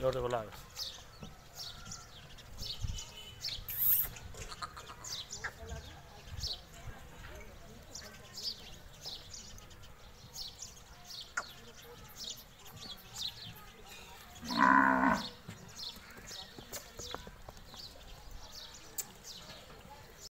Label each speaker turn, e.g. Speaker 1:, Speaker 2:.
Speaker 1: Los de.